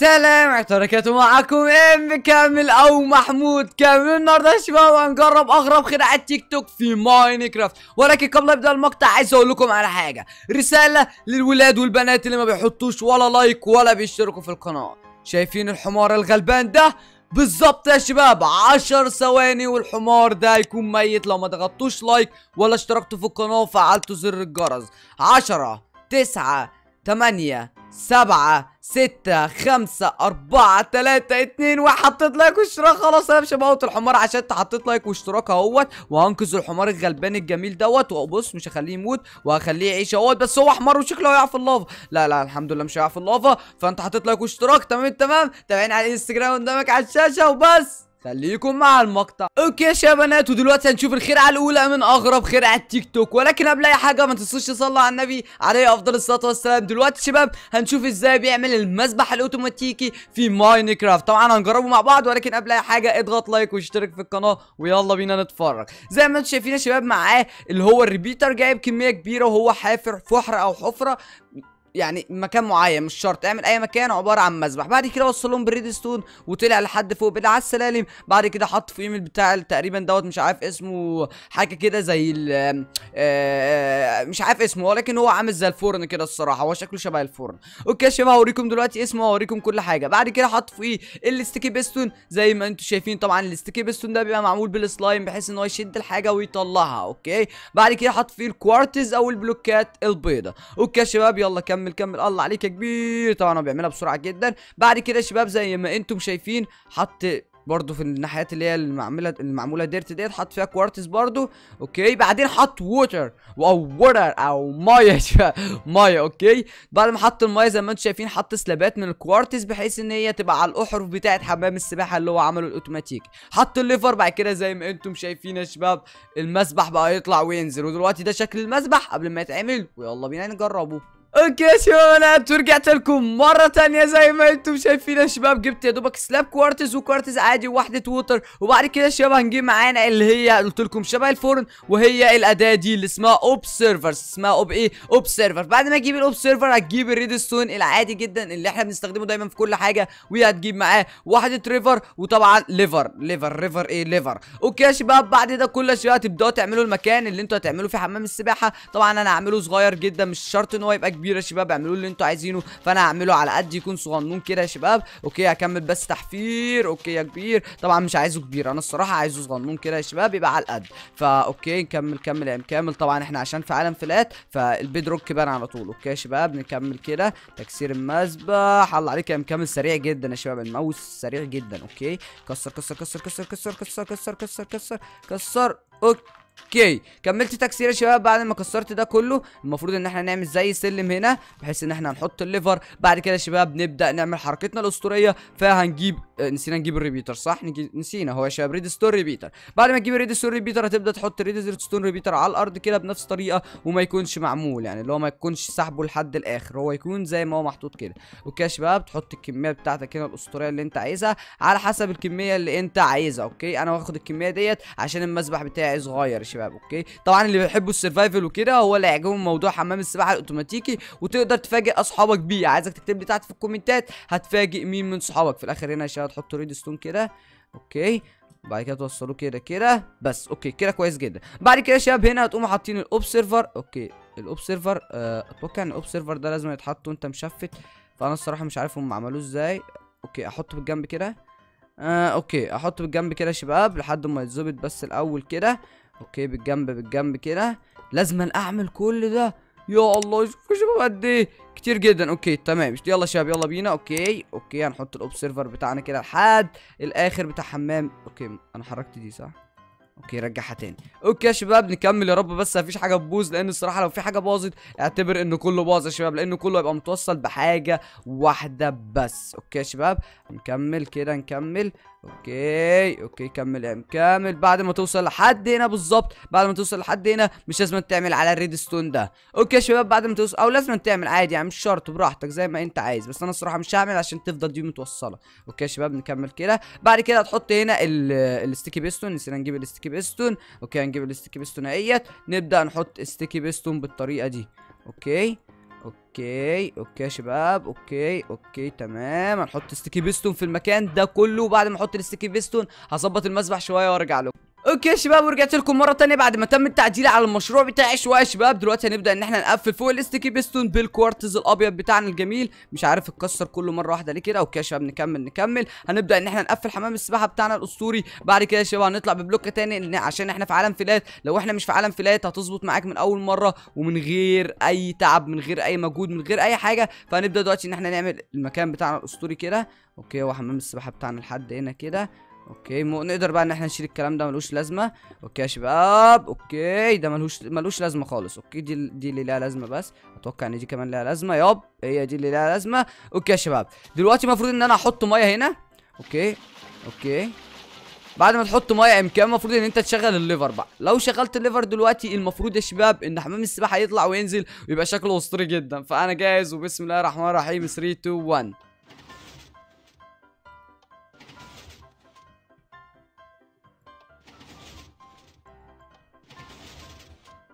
سلام اعتركته معكم ام كامل أو محمود كامل. النهارده يا شباب هنجرب اغرب خدع التيك توك في ماينكرافت. ولكن قبل ابدأ المقطع عايز أقول لكم على حاجة. رسالة للولاد والبنات اللي ما بيحطوش ولا like ولا بيشتركوا في القناة. شايفين الحمار الغلبان ده؟ بالظبط يا شباب عشر ثواني والحمار ده هيكون ميت. لو ما ضغطتوش like ولا اشتركتوا في القناة وفعلتوا زر الجرس. عشرة تسعة تمانية سبعة ستة خمسة أربعة تلاتة اتنين واحد. حطيت like واشتراك. خلاص أنا مش هموت الحمار عشان انت حطيت like واشتراك اهوت. وهنقذ الحمار الغلبان الجميل دوت. وبص مش هخليه يموت وهخليه يعيش اهوت. بس هو حمار وشكله هيقع في اللافا. لا لا الحمد لله مش هيقع في اللافا. فانت حطيت like واشتراك. تمام تمام. تابعين على الانستجرام قدامك على الشاشة وبس. خليكم مع المقطع. okay يا شباب ودلوقتي هنشوف الخدعه الأولى من أغرب خدع التيك توك. ولكن قبل أي حاجة ما تنسوش تصلوا على النبي عليه أفضل الصلاة والسلام. دلوقتي شباب هنشوف إزاي بيعمل المسبح الأوتوماتيكي في ماينكرافت. طبعا هنجربه مع بعض ولكن قبل أي حاجة اضغط like واشترك في القناة ويلا بينا نتفرج. زي ما أنتم شايفين يا شباب معاه اللي هو ال repeater جايب كمية كبيرة وهو حافر فحر أو حفرة. يعني مكان معين مش شرط. اعمل أي مكان عبارة عن مسبح بعد كده وصلهم بال redstone وطلع لحد فوق. بدا على السلالم. بعد كده حط في إيميل بتاع تقريبا دوت مش عارف اسمه حاجة كده زي ال مش عارف اسمه ولكن هو عامل زي الفرن كده الصراحة. هو شكله شبه الفرن. okay يا شباب هوريكم دلوقتي اسمه وهوريكم كل حاجة. بعد كده حط فوقيه ال sticky piston. زي ما أنتم شايفين طبعا ال sticky piston ده بيبقى معمول بالسلايم بحيث إن هو يشد الحاجة ويطلعها. okay؟ بعد كده حط فيه الكوارتز أو ال block ات البيضاء. okay يا شباب يلا كمل. كمل الله عليك يا كبير. طبعا هو بيعملها بسرعة جدا. بعد كده يا شباب زي ما أنتم شايفين حط برضه في الناحيات اللي هي المعمولة المعمولة ديرت ديت حط فيها كوارتز برضه. okay؟ بعدين حط water أو water أو مية مية okay؟ بعد ما حط المية زي ما أنتم شايفين حط slab ات من الكوارتز بحيث إن هي تبقى على الأحرف بتاعه حمام السباحة اللي هو عمله الأوتوماتيك. حط ال lever. بعد كده زي ما أنتم شايفين يا شباب المسبح بقى يطلع وينزل. ودلوقتي ده شكل المسبح قبل ما يتعمل. ويلا بينا نجربه. okay يا شباب ورجعت لكم مرة تانية زي ما أنتم شايفين يا شباب. جبت يا دوبك slab كوارتز وكوارتز عادي وواحده water. وبعد كده يا شباب هنجيب معانا اللي هي قلت لكم شبه الفرن وهي الأداة دي اللي اسمها observers اسمها ob إيه؟ observer بعد ما تجيب ال observer هتجيب ال redstone العادي جدا اللي إحنا بنستخدمه دايما في كل حاجة. وهتجيب معاه واحدة river وطبعا lever lever river إيه؟ lever okay يا شباب بعد ده كله يا شباب تبدأوا تعملوا المكان اللي أنتوا هتعملوا فيه حمام السباحة. طبعا أنا هعمله صغير جدا مش شرط إن هو يبقى كبير يا شباب اعملوا اللي أنتوا عايزينه. فانا هعمله على قد يكون صغنون كده يا شباب. okay هكمل بس تحفير. okay يا كبير. طبعا مش عايزه كبير أنا الصراحة عايزه صغنون كده يا شباب يبقى على القد. فا okay نكمل كمل يا كامل طبعا إحنا عشان في عالم flat فال bedrock بان على طول. okay يا شباب نكمل كده. تكسير المسبح. الله عليك يا مكمل سريع جدا يا شباب. الماوس سريع جدا. okay كسر كسر كسر كسر كسر كسر كسر كسر كسر كسر. okay. okay كملت تكسير يا شباب بعد ما كسرت ده كله. المفروض إن إحنا نعمل زي سلم هنا بحيث إن إحنا نحط ال lever. بعد كده يا شباب نبدأ نعمل حركتنا الأسطورية. فهنجيب آه نسينا نجيب ال repeater صح. نسينا هو يا شباب redstone repeater بعد ما تجيب redstone repeater هتبدأ تحط redstone repeater على الأرض كده بنفس الطريقة وما يكونش معمول يعني اللي هو ما يكونش سحبه لحد الآخر. هو يكون زي ما هو محطوط كده. okay يا شباب تحط الكمية بتاعتك هنا الأسطورية اللي أنت عايزها على حسب الكمية اللي أنت عايزها okay؟ أنا واخد الكمية ديت عشان المسبح بتاعي صغير. شباب okay؟ طبعا اللي بيحبوا ال survival وكده هو اللي هيعجبهم موضوع حمام السباحة الأوتوماتيكي وتقدر تفاجئ أصحابك بيه. عايزك تكتب لي تحت في ال comment ات هتفاجئ مين من صحابك. في الآخر هنا يا شباب تحطوا redstone كده okay؟ بعد كده توصلوه كده كده. بس okay كده كويس جدا. بعد كده يا شباب هنا هتقوموا حاطين ال observer okay. ال observer آه أتوقع إن ال observer ده لازم يتحط وأنت مشفت. فأنا الصراحة مش عارف هم عملوه إزاي. okay أحطه بالجنب كده. آه okay أحطه بالجنب كده يا شباب لحد ما يتظبط بس الأول كده. okay بالجنب بالجنب كده. لازم أعمل كل ده. يا الله شوفوا شوفوا قد إيه؟ كتير جدا. okay تمام. يلا شباب يلا بينا. okay okay. هنحط ال observer بتاعنا كده لحد الآخر بتاع حمام. okay أنا حركت دي صح؟ okay رجعها تاني. okay يا شباب نكمل يا رب. بس مفيش حاجة تبوظ لأن الصراحة لو في حاجة باظت اعتبر ان كله باظ يا شباب لأن كله هيبقى متوصل بحاجة واحدة بس. okay يا شباب نكمل كده نكمل. okay okay كمل يا كامل بعد ما توصل لحد هنا بالظبط بعد ما توصل لحد هنا مش لازم تعمل على ال redstone ده. okay يا شباب بعد ما توصل أو لازم تعمل عادي يعني مش شرط براحتك زي ما أنت عايز. بس أنا الصراحة مش هعمل عشان تفضل دي متوصلة. okay يا شباب نكمل كده. بعد كده هتحط هنا ال sticky piston نسينا نجيب ال sticky piston okay هنجيب ال sticky piston اهيت. نبدأ نحط sticky piston بالطريقة دي. okay؟ okay okay يا شباب okay okay تمام. هنحط sticky piston في المكان ده كله. وبعد ما أحط ال sticky piston هظبط المسبح شوية وأرجع لكم. okay يا شباب ورجعت لكم مرة تانية بعد ما تم التعديل على المشروع بتاعي. شوية شباب؟ دلوقتي هنبدأ إن إحنا نقفل فوق ال sticky piston بالكوارتز الأبيض بتاعنا الجميل. مش عارف اتكسر كله مرة واحدة ليه كده. okay يا شباب نكمل نكمل. هنبدأ إن إحنا نقفل حمام السباحة بتاعنا الأسطوري. بعد كده يا شباب هنطلع ببلوكه تاني عشان إحنا في عالم flat. لو إحنا مش في عالم flat هتظبط معاك من أول مرة ومن غير أي تعب من غير أي مجهود من غير أي حاجة. فهنبدأ دلوقتي إن إحنا نعمل المكان بتاعنا الأسطوري كده. okay هو حمام السباحة بتاعنا لحد هنا كده. okay مو نقدر بقى إن إحنا نشيل الكلام ده ملوش لازمة. okay يا شباب okay ده ملوش ملوش لازمة خالص. okay دي دي اللي لها لازمة بس. أتوقع إن دي كمان لها لازمة. yup هي دي اللي لها لازمة. okay يا شباب دلوقتي المفروض إن أنا أحط مية هنا. okay okay. بعد ما تحط مية امكان المفروض إن أنت تشغل ال lever بقى. لو شغلت ال lever دلوقتي المفروض يا شباب إن حمام السباحة يطلع وينزل ويبقى شكله أسطوري جدا. فأنا جاهز وبسم الله الرحمن الرحيم. 3 2 1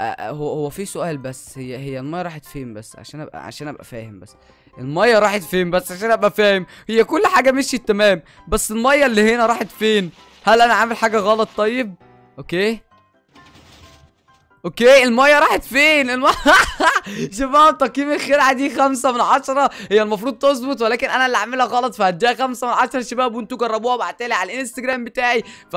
هو هو في سؤال بس هي هي المية راحت فين بس؟ عشان أبقى عشان أبقى فاهم بس. المية راحت فين بس؟ عشان أبقى فاهم. هي كل حاجة مشيت تمام بس المية اللي هنا راحت فين؟ هل أنا عامل حاجة غلط طيب؟ okay. okay المية راحت فين؟ الم... شباب تقييم الخدعه دي خمسة من عشرة. هي المفروض تظبط ولكن أنا اللي عاملها غلط فهديها خمسة من عشرة. شباب وانتوا جربوها وابعتها لي على الإنستجرام بتاعي. ف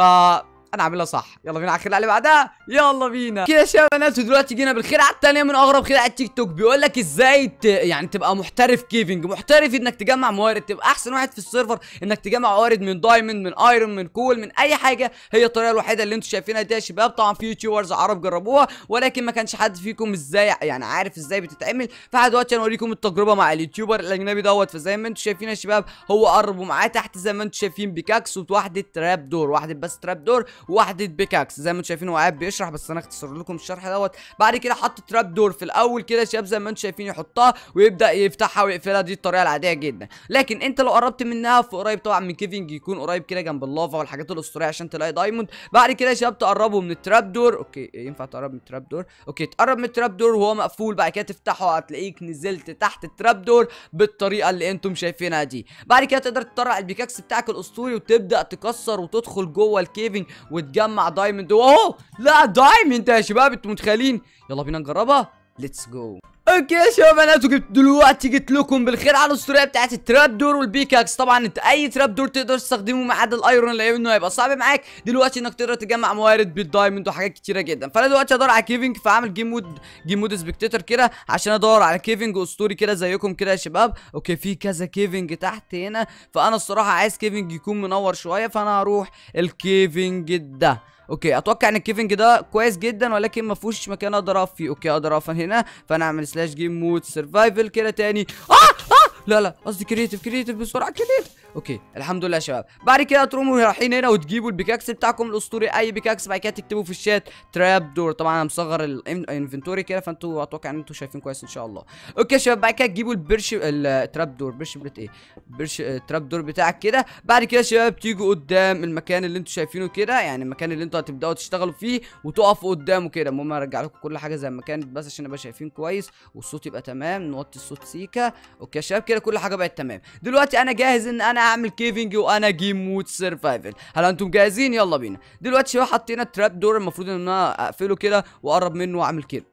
أنا عاملها صح. يلا بينا على الخدعه اللي بعدها يلا بينا. كده يا شباب بنات ودلوقتي جينا بالخدعه الثانية من أغرب خدع التيك توك. بيقول لك إزاي ت... يعني تبقى محترف caving. محترف إنك تجمع موارد. تبقى أحسن واحد في ال server إنك تجمع موارد من diamond من iron من coal من أي حاجة. هي الطريقة الوحيدة اللي أنتم شايفينها دي يا شباب. طبعا في YouTubers عرب جربوها ولكن ما كانش حد فيكم إزاي يعني عارف إزاي بتتعمل. فدلوقتي هنوريكم التجربة مع ال YouTuber الأجنبي دوت. فزي ما أنتم شايفين يا شباب هو قرب ومعاه تحت زي ما أنتم شايفين pickaxe وواحدة trapdoor. واحدة بس trapdoor. وواحده pickaxe. زي ما أنتم شايفين هو قاعد بيشرح بس أنا اختصر لكم الشرح دوت. بعد كده حط trapdoor في الأول كده شباب زي ما أنتم شايفين يحطها ويبدأ يفتحها ويقفلها. دي الطريقة العادية جدا. لكن انت لو قربت منها في قريب طبعا من caving يكون قريب كده جنب اللافا والحاجات الأسطورية عشان تلاقي diamond بعد كده شباب تقربوا من ال trapdoor okay ينفع تقرب من ال trapdoor okay تقرب من ال trapdoor وهو مقفول. بعد كده تفتحه هتلاقيك نزلت تحت ال trapdoor بالطريقة اللي أنتم شايفينها دي. بعد كده تقدر تطلع ال pickaxe بتاعك الأسطوري وتبدأ تكسر وتدخل جوه ال caving وتجمع diamond. أوه! لا diamond يا شباب أنتوا متخيلين؟ يلا بينا نجربها. let's go okay يا شباب أنا جبت دلوقتي جيت لكم بالخير على الاسطوريه بتاعت ال trapdoor وال pickaxe. طبعا انت أي trapdoor تقدر تستخدمه ما عدا ال iron لأنه هيبقى صعب معاك. دلوقتي انك تقدر تجمع موارد بال diamond وحاجات كتيرة جدا. فأنا دلوقتي هدور على caving فأعمل game mode game mode spectator كده عشان أدور على caving اسطوري كده زيكم كده يا شباب. okay في كذا caving تحت هنا. فأنا الصراحة عايز caving يكون منور شوية فأنا هروح ال caving ده. okay أتوقع إن ال caving ده كويس جدا ولكن ما فيهوش مكان أقدر أقف فيه. okay أقدر أقف هنا فأنا أعمل slash game mode survival كده تاني. آه! آه! لا لا قصدي creative creative بسرعة creative okay الحمد لله يا شباب. بعد كده تقوموا رايحين هنا وتجيبوا ال pickaxe بتاعكم الأسطوري. أي pickaxe بعد كده تكتبوا في ال chat. trapdoor طبعا أنا مصغر ال inventory كده فأنتوا أتوقع إن أنتوا شايفين كويس إن شاء الله. okay يا شباب بعد كده تجيبوا البرش ال trapdoor برش بلت إيه؟ برش ال trapdoor بتاعك كده. بعد كده يا شباب تيجوا قدام المكان اللي أنتوا شايفينه كده يعني المكان اللي أنتوا هتبدأوا تشتغلوا فيه وتقفوا قدامه كده. المهم ارجع لكم كل حاجة زي ما كانت بس عشان نبقى شايفين كويس والصوت يبقى تمام. نوطي الصوت سيكا. okay يا شباب كده كل حاجة بقت تمام. دلوقتي أنا جاهز إن أنا أعمل caving وأنا game mode survival هل أنتم جاهزين؟ يلا بينا. دلوقتي شباب حطينا trapdoor المفروض إن أنا أقفله كده وأقرب منه وأعمل كده.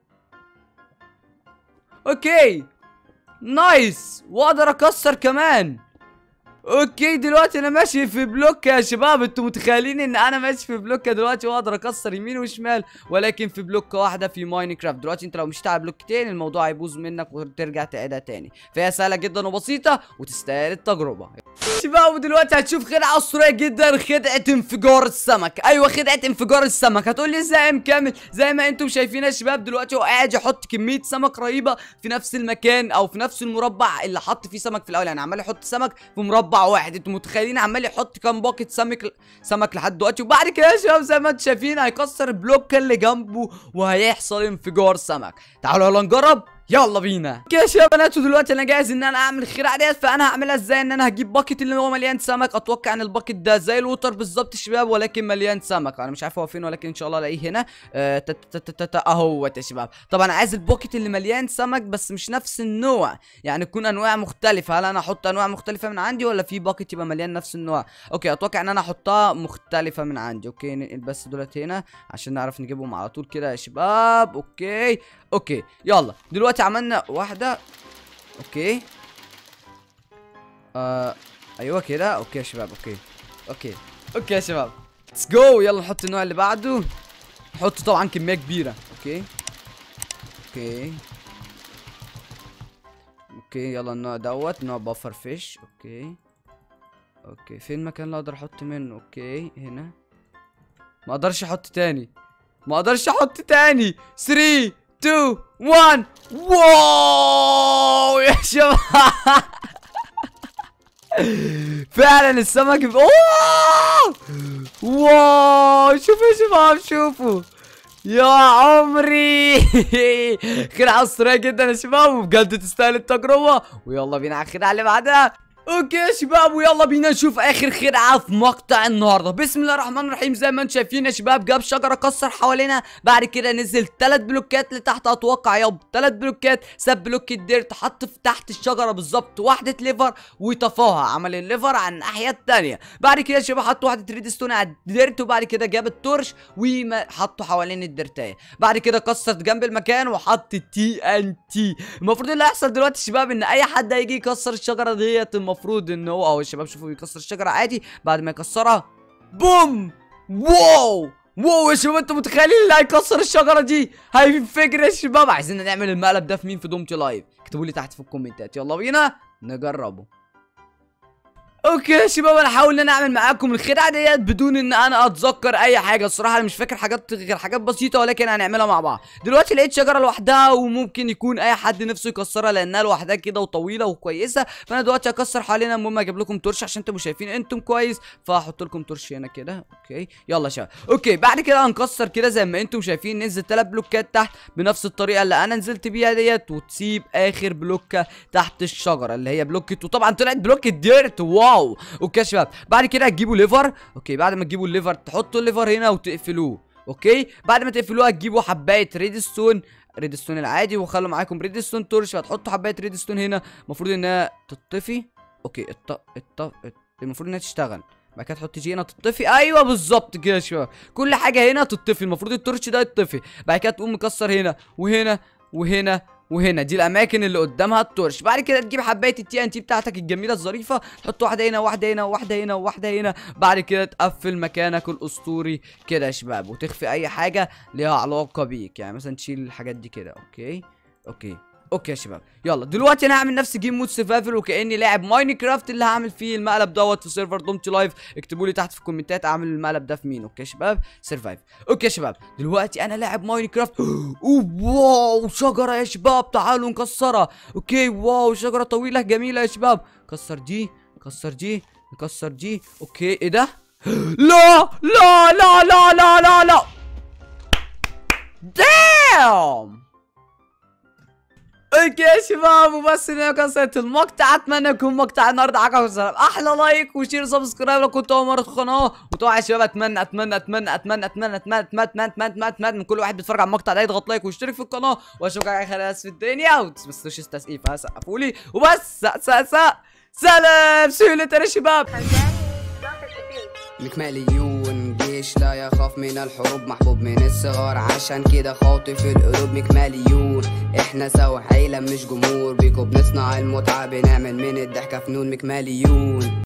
okay. nice وأقدر أكسر كمان. okay دلوقتي أنا ماشي في block يا شباب. أنتوا متخيلين إن أنا ماشي في block دلوقتي وأقدر أكسر يمين وشمال ولكن في block واحدة في ماينكرافت. دلوقتي أنت لو مشيت على بلوكتين الموضوع هيبوظ منك وترجع تعيدها تاني. فهي سهلة جدا وبسيطة وتستاهل التجربة. شباب ودلوقتي هتشوف خدعة أسطورية جدا خدعة انفجار السمك. أيوه خدعة انفجار السمك. هتقول لي إزاي مكمل زي ما أنتم شايفين يا شباب دلوقتي هو قاعد يحط كمية سمك رهيبة في نفس المكان أو في نفس المربع اللي حط فيه سمك في الأول. يعني عمال يحط سمك في مربع واحد أنتوا متخيلين عمال يحط كام bucket سمك سمك لحد دلوقتي؟ وبعد كده يا شباب زي ما أنتم شايفين هيكسر ال block اللي جنبه وهيحصل انفجار سمك. تعالوا يلا نجرب. يلا بينا. كده يا بنات ودلوقتي أنا جاهز إن أنا أعمل الخدعه ديت فأنا هعملها إزاي؟ إن أنا هجيب bucket اللي هو مليان سمك. أتوقع إن ال bucket ده زي ال water بالظبط شباب ولكن مليان سمك. أنا مش عارف هو فين ولكن إن شاء الله ألاقيه هنا. آه، أهوت يا شباب. طبعا عايز ال bucket اللي مليان سمك بس مش نفس النوع. يعني تكون أنواع مختلفة. هل أنا أحط أنواع مختلفة من عندي ولا في bucket يبقى مليان نفس النوع؟ Okay أتوقع إن أنا أحطها مختلفة من عندي. Okay ننقل بس دولت هنا عشان نعرف نجيبهم على طول كده يا شباب. Okay okay يلا. دلوقتي عملنا واحدة. Okay. آه أيوه كده. Okay يا شباب okay. Okay. Okay يا شباب. Let's go يلا نحط النوع اللي بعده. نحط طبعا كمية كبيرة. Okay. Okay. Okay يلا النوع دوت. نوع puffer fish okay. Okay. فين المكان اللي أقدر أحط منه؟ Okay. هنا. ما أقدرش أحط تاني. ما أقدرش أحط تاني. 3 2 1 Wow يا شباب فعلا السمك ب... أوه! Wow شوفوا يا شباب شوفوا. يا عمري. خدعة أسطورية جدا يا شباب وبجد تستاهل التجربة. ويلا بينا على الخدعة اللي بعدها. Okay يا شباب ويلا بينا نشوف آخر خدعه في مقطع النهارده. بسم الله الرحمن الرحيم. زي ما أنتم شايفين يا شباب جاب شجرة كسر حوالينا. بعد كده نزل ثلاث block ات لتحت أتوقع ياب ثلاث block ات. ساب block ال dirt حط في تحت الشجرة بالظبط واحدة lever وطفاها عمل ال lever على الناحية الثانية بعد كده يا شباب حط واحدة redstone على ال dirt وبعد كده جاب ال torch وحطه حوالين ال dirt ايه بعد كده كسر جنب المكان وحط TNT المفروض اللي هيحصل دلوقتي يا شباب إن أي حد هيجي يكسر الشجرة ديت المفروض إن هو اهو الشباب شوفوا بيكسر الشجرة عادي بعد ما يكسرها بوم! Wow! Wow يا شباب أنتوا متخيلين اللي هيكسر الشجرة دي؟ هينفجر يا شباب عايزين نعمل المقلب ده في مين في دومتي لايف؟ اكتبوا لي تحت في ال comment ات. يلا بينا نجربه. Okay يا شباب أنا هحاول إن أنا أعمل معاكم الخدعه ديت بدون إن أنا أتذكر أي حاجة. الصراحة أنا مش فاكر حاجات غير حاجات بسيطة ولكن هنعملها مع بعض. دلوقتي لقيت شجرة لوحدها وممكن يكون أي حد نفسه يكسرها لأنها لوحدها كده وطويلة وكويسة. فأنا دلوقتي هكسر حوالينا المهم أجيب لكم torch عشان تبقوا شايفين أنتم كويس. فهحط لكم torch هنا كده. Okay يلا يا شباب. Okay بعد كده هنكسر كده زي ما أنتم شايفين. ننزل ثلاث block ات تحت بنفس الطريقة اللي أنا نزلت بيها ديت وتسيب آخر block ة تحت الشجرة اللي هي block ة. وطبعا طلعت block ة dirt wow. Okay يا شباب بعد كده هتجيبوا lever. Okay بعد ما تجيبوا ال lever تحطوا ال lever هنا وتقفلوه. Okay؟ بعد ما تقفلوه هتجيبوا حباية redstone redstone العادي وخلوا معاكم redstone torch هتحطوا حباية redstone هنا. المفروض إنها تطفي. Okay الط... الط... المفروض إنها تشتغل. بعد كده تحط جي هنا تطفي. أيوه بالظبط كده يا شباب. كل حاجة هنا تطفي. المفروض ال torch ده يطفي. بعد كده تقوم مكسر هنا وهنا وهنا وهنا دي الأماكن اللي قدامها ال torch. بعد كده تجيب حباية ال TNT بتاعتك الجميلة الظريفة تحط واحدة هنا واحدة هنا واحدة هنا واحدة هنا. بعد كده تقفل مكانك الأسطوري كده يا شباب وتخفي أي حاجة ليها علاقة بيك. يعني مثلا تشيل الحاجات دي كده okay؟ Okay. Okay يا شباب. يلا دلوقتي أنا هعمل نفس game mode survival وكأني لاعب ماينكرافت اللي هعمل فيه المقلب دوت في server. دومتي لايف. اكتبوا لي تحت في ال comment ات اعمل المقلب ده في مين. Okay يا شباب؟ survive okay يا شباب دلوقتي أنا لاعب ماينكرافت. Wow شجرة يا شباب. تعالوا نكسرها. Okay wow شجرة طويلة جميلة يا شباب. كسر دي كسر دي نكسر دي. Okay إيه ده؟ لا لا لا لا لا لا. لا دام okay يا شباب وبس هنا كسرت المقطع اتمنى يكون مقطع النهارده عجبكم السلام أحلى like و share و subscribe لو كنتوا اول مره تدخلوا القناه وطبعا يا شباب اتمنى اتمنى اتمنى اتمنى اتمنى اتمنى اتمنى اتمنى اتمنى اتمنى من كل واحد بيتفرج على المقطع ده يضغط like ويشترك في القناه واشوفكم على خير في الدنيا ومتنسوش التسقيف ها سقفوا لي وبس سلام سهلة يا شباب مكماليون جيش لا يخاف من الحروب محبوب من الصغار عشان كده خاطف القلوب مكماليون إحنا سوا عيلة مش جمهور. بيكو بنصنع المتعة بنعمل من الضحكة فنون مكماليون